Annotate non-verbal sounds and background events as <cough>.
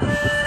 Bye. <laughs>